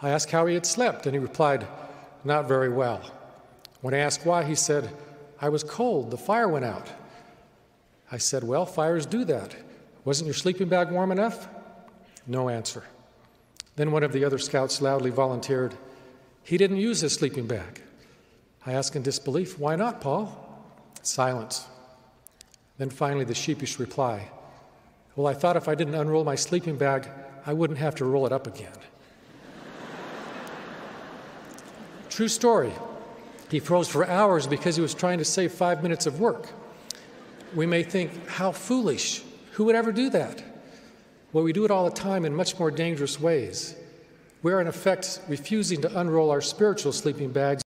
I asked how he had slept, and he replied, Not very well. When I asked why, he said, I was cold. The fire went out. I said, Well, fires do that. Wasn't your sleeping bag warm enough? No answer. Then one of the other scouts loudly volunteered, He didn't use his sleeping bag. I asked in disbelief, Why not, Paul? Silence. Then finally the sheepish reply, Well, I thought if I didn't unroll my sleeping bag, I wouldn't have to roll it up again. True story. He froze for hours because he was trying to save five minutes of work. We may think, how foolish. Who would ever do that? Well, we do it all the time in much more dangerous ways. We're, in effect, refusing to unroll our spiritual sleeping bags.